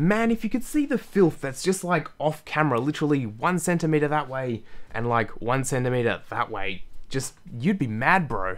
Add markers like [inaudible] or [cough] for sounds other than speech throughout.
Man, if you could see the filth that's just like off camera, literally one centimeter that way and like one centimeter that way, just, you'd be mad, bro.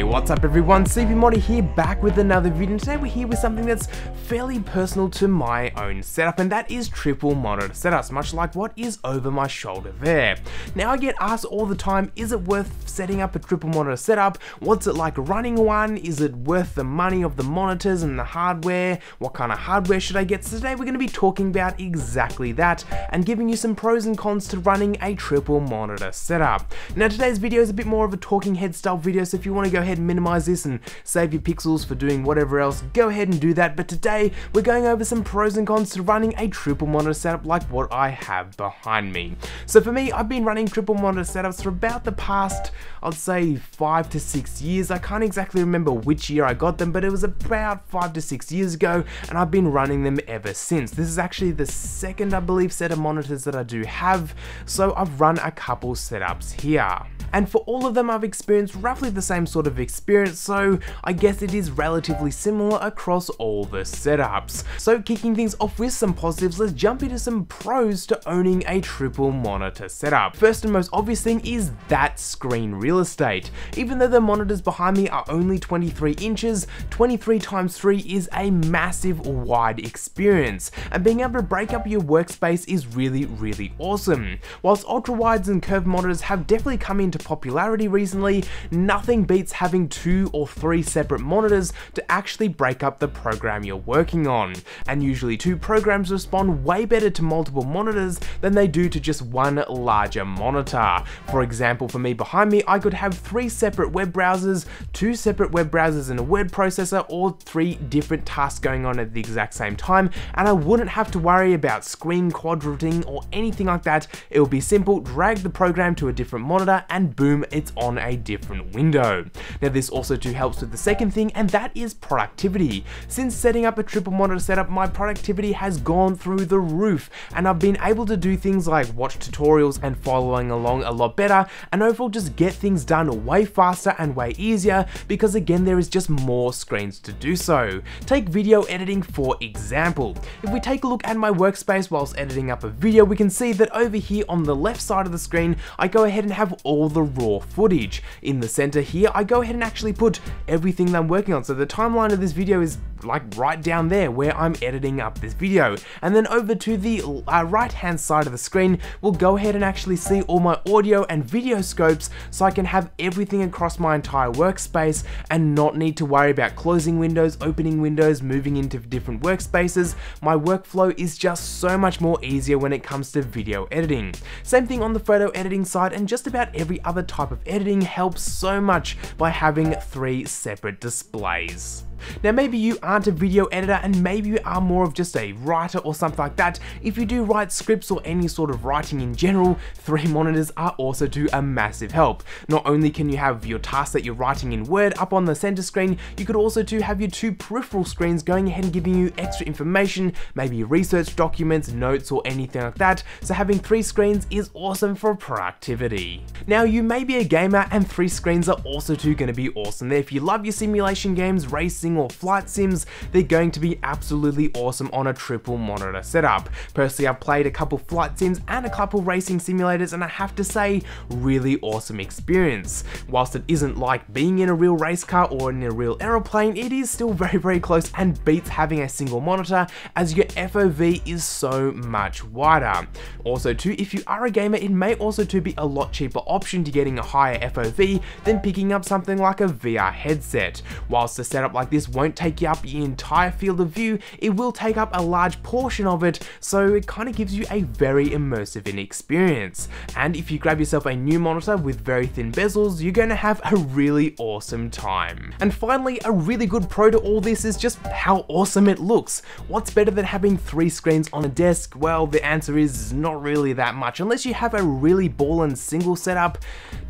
Hey, what's up everyone? CP here back with another video and today we're here with something that's fairly personal to my own setup and that is triple monitor setups, much like what is over my shoulder there. Now I get asked all the time, is it worth setting up a triple monitor setup? What's it like running one? Is it worth the money of the monitors and the hardware? What kind of hardware should I get? So today we're going to be talking about exactly that and giving you some pros and cons to running a triple monitor setup. Now today's video is a bit more of a talking head style video so if you want to go ahead and minimize this and save your pixels for doing whatever else, go ahead and do that. But today, we're going over some pros and cons to running a triple monitor setup like what I have behind me. So for me, I've been running triple monitor setups for about the past, I'd say five to six years. I can't exactly remember which year I got them, but it was about five to six years ago, and I've been running them ever since. This is actually the second, I believe, set of monitors that I do have, so I've run a couple setups here and for all of them I've experienced roughly the same sort of experience, so I guess it is relatively similar across all the setups. So kicking things off with some positives, let's jump into some pros to owning a triple monitor setup. First and most obvious thing is that screen real estate. Even though the monitors behind me are only 23 inches, 23 times 3 is a massive wide experience, and being able to break up your workspace is really, really awesome. Whilst ultra wides and curved monitors have definitely come into popularity recently, nothing beats having two or three separate monitors to actually break up the program you're working on. And usually two programs respond way better to multiple monitors than they do to just one larger monitor. For example, for me behind me, I could have three separate web browsers, two separate web browsers and a word processor, or three different tasks going on at the exact same time, and I wouldn't have to worry about screen quadrating or anything like that. It would be simple, drag the program to a different monitor and boom, it's on a different window. Now this also too helps with the second thing, and that is productivity. Since setting up a triple monitor setup, my productivity has gone through the roof, and I've been able to do things like watch tutorials and following along a lot better, and overall just get things done way faster and way easier, because again, there is just more screens to do so. Take video editing for example. If we take a look at my workspace whilst editing up a video, we can see that over here on the left side of the screen, I go ahead and have all the raw footage. In the center here, I go ahead and actually put everything that I'm working on. So the timeline of this video is like right down there where I'm editing up this video. And then over to the uh, right hand side of the screen, we'll go ahead and actually see all my audio and video scopes so I can have everything across my entire workspace and not need to worry about closing windows, opening windows, moving into different workspaces. My workflow is just so much more easier when it comes to video editing. Same thing on the photo editing side and just about every other type of editing helps so much by having three separate displays. Now maybe you aren't a video editor and maybe you are more of just a writer or something like that. If you do write scripts or any sort of writing in general, three monitors are also too a massive help. Not only can you have your task that you're writing in Word up on the center screen, you could also to have your two peripheral screens going ahead and giving you extra information, maybe research documents, notes or anything like that. So having three screens is awesome for productivity. Now you may be a gamer and three screens are also too going to be awesome there. If you love your simulation games, racing, racing or flight sims, they're going to be absolutely awesome on a triple monitor setup. Personally, I've played a couple flight sims and a couple racing simulators and I have to say, really awesome experience. Whilst it isn't like being in a real race car or in a real aeroplane, it is still very, very close and beats having a single monitor as your FOV is so much wider. Also too, if you are a gamer, it may also too be a lot cheaper option to getting a higher FOV than picking up something like a VR headset. Whilst a setup like this this won't take you up the entire field of view, it will take up a large portion of it, so it kind of gives you a very immersive experience. And if you grab yourself a new monitor with very thin bezels, you're going to have a really awesome time. And finally, a really good pro to all this is just how awesome it looks. What's better than having three screens on a desk? Well, the answer is not really that much. Unless you have a really ballin' single setup,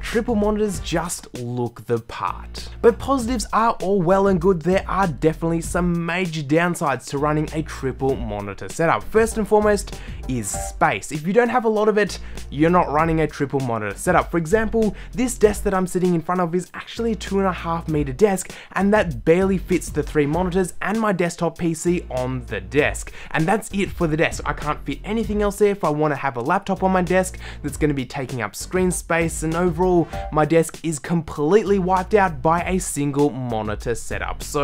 triple monitors just look the part. But positives are all well and good there there are definitely some major downsides to running a triple monitor setup. First and foremost is space. If you don't have a lot of it, you're not running a triple monitor setup. For example, this desk that I'm sitting in front of is actually a two and a half meter desk, and that barely fits the three monitors and my desktop PC on the desk. And that's it for the desk. I can't fit anything else there if I want to have a laptop on my desk that's going to be taking up screen space, and overall, my desk is completely wiped out by a single monitor setup. So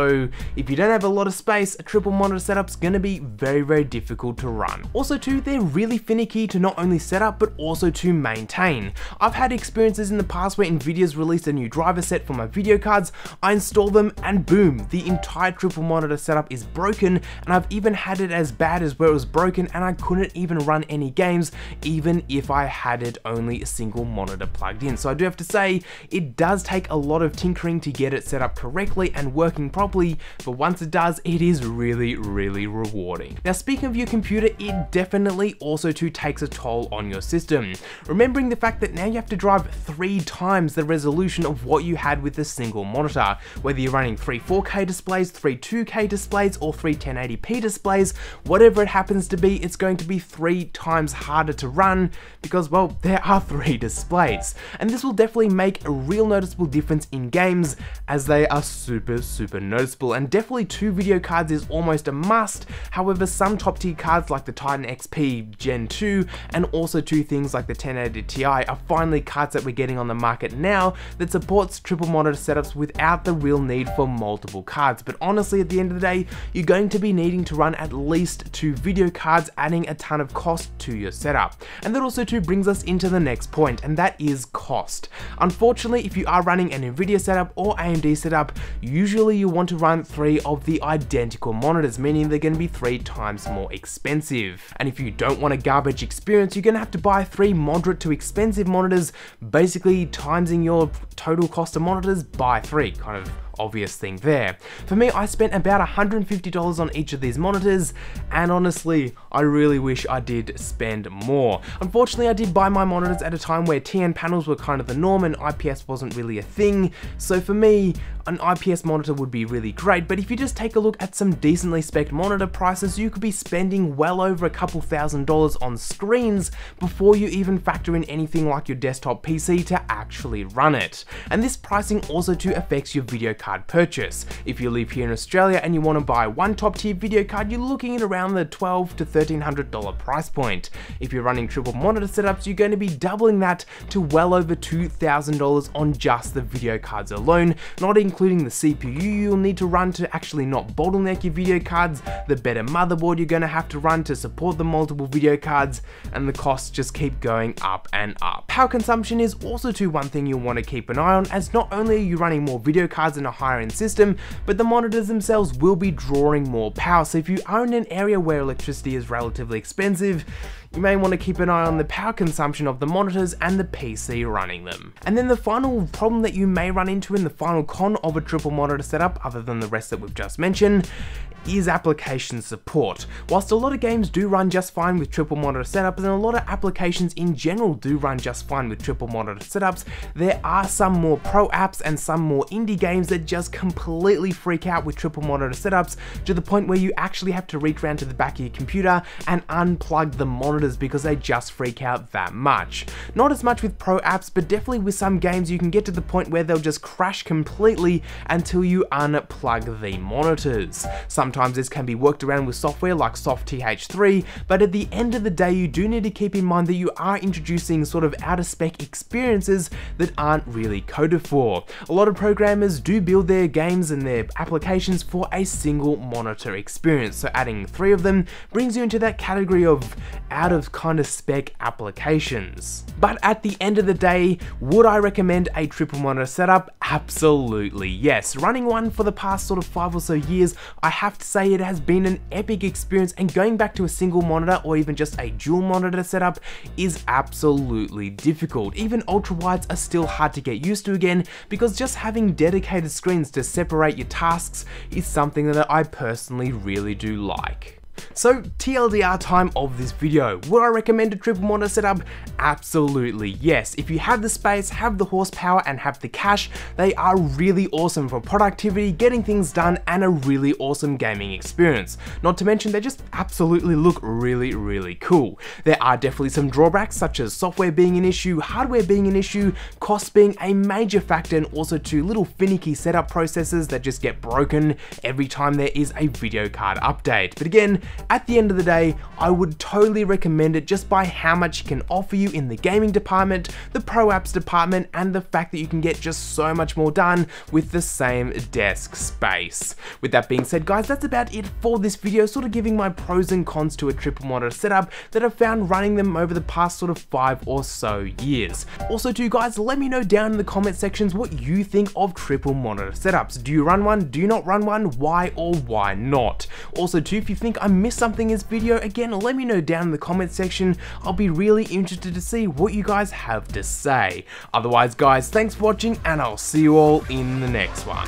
if you don't have a lot of space, a triple monitor setup's going to be very, very difficult to run. Also too, they're really finicky to not only set up, but also to maintain. I've had experiences in the past where Nvidia's released a new driver set for my video cards, I install them and boom, the entire triple monitor setup is broken and I've even had it as bad as where it was broken and I couldn't even run any games even if I had it only a single monitor plugged in. So I do have to say, it does take a lot of tinkering to get it set up correctly and working properly, but once it does, it is really, really rewarding. Now speaking of your computer, it definitely also too takes a toll on your system. Remembering the fact that now you have to drive three times the resolution of what you had with a single monitor, whether you're running three 4K displays, three 2K displays, or three 1080p displays, whatever it happens to be, it's going to be three times harder to run because, well, there are three [laughs] displays. And this will definitely make a real noticeable difference in games as they are super, super noticeable. And definitely two video cards is almost a must. However, some top tier cards like the Titan XP Gen 2 and also too things like the 1080 Ti are finally cards that we're getting on the market now that supports triple monitor setups without the real need for multiple cards. But honestly, at the end of the day, you're going to be needing to run at least two video cards, adding a ton of cost to your setup. And that also too brings us into the next point, and that is cost. Unfortunately, if you are running an Nvidia setup or AMD setup, usually you want to run three of the identical monitors, meaning they're going to be three times more expensive. And if you don't want a garbage experience, you're going to have to buy three moderate to expensive monitors, basically timesing your total cost of monitors by three, kind of obvious thing there. For me, I spent about $150 on each of these monitors, and honestly, I really wish I did spend more. Unfortunately, I did buy my monitors at a time where TN panels were kind of the norm and IPS wasn't really a thing, so for me, an IPS monitor would be really great, but if you just take a look at some decently spec monitor prices, you could be spending well over a couple thousand dollars on screens before you even factor in anything like your desktop PC to actually run it. And this pricing also too affects your video card purchase. If you live here in Australia and you want to buy one top tier video card, you're looking at around the 12 to $1300 price point. If you're running triple monitor setups, you're going to be doubling that to well over $2,000 on just the video cards alone, not including the CPU you'll need to run to actually not bottleneck your video cards, the better motherboard you're going to have to run to support the multiple video cards, and the costs just keep going up and up. Power consumption is also too one thing you'll want to keep an eye on as not only are you running more video cards in a higher end system, but the monitors themselves will be drawing more power. So if you are in an area where electricity is relatively expensive, you may want to keep an eye on the power consumption of the monitors and the PC running them. And then the final problem that you may run into in the final con of a triple monitor setup, other than the rest that we've just mentioned, is application support. Whilst a lot of games do run just fine with triple monitor setups, and a lot of applications in general do run just fine with triple monitor setups, there are some more pro apps and some more indie games that just completely freak out with triple monitor setups to the point where you actually have to reach around to the back of your computer and unplug the because they just freak out that much. Not as much with pro apps, but definitely with some games you can get to the point where they'll just crash completely until you unplug the monitors. Sometimes Sometimes this can be worked around with software like SoftTH3, but at the end of the day, you do need to keep in mind that you are introducing sort of out of spec experiences that aren't really coded for. A lot of programmers do build their games and their applications for a single monitor experience, so adding three of them brings you into that category of out of kind of spec applications. But at the end of the day, would I recommend a triple monitor setup? Absolutely yes. Running one for the past sort of five or so years, I have to say it has been an epic experience and going back to a single monitor or even just a dual monitor setup is absolutely difficult. Even ultra wides are still hard to get used to again because just having dedicated screens to separate your tasks is something that I personally really do like. So TLDR time of this video, would I recommend a triple monitor setup? Absolutely yes. If you have the space, have the horsepower and have the cash, they are really awesome for productivity, getting things done and a really awesome gaming experience. Not to mention they just absolutely look really really cool. There are definitely some drawbacks such as software being an issue, hardware being an issue, cost being a major factor and also too little finicky setup processes that just get broken every time there is a video card update. But again, at the end of the day, I would totally recommend it just by how much it can offer you in the gaming department, the pro apps department, and the fact that you can get just so much more done with the same desk space. With that being said guys, that's about it for this video, sort of giving my pros and cons to a triple monitor setup that I've found running them over the past sort of five or so years. Also too guys, let me know down in the comment sections what you think of triple monitor setups. Do you run one? Do you not run one? Why or why not? Also too, if you think I missed something in this video, again, let me know down in the comment section. I'll be really interested to see what you guys have to say. Otherwise guys, thanks for watching and I'll see you all in the next one.